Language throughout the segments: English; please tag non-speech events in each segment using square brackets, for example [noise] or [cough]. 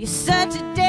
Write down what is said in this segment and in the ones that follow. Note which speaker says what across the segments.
Speaker 1: You're such a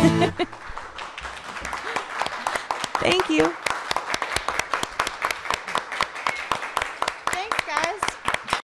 Speaker 1: [laughs]
Speaker 2: Thank you.